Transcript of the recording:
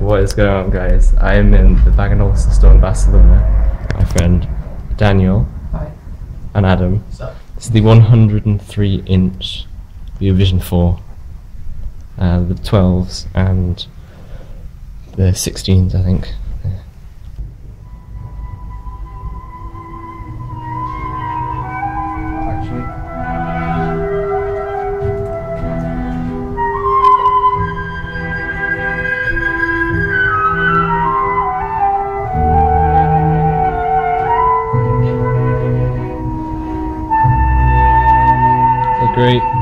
What is going on, guys? I am in the Olufsen store in Barcelona. My friend Daniel Hi. and Adam. So, This is the 103 inch Beovision 4, uh, the 12s and the 16s, I think. Great.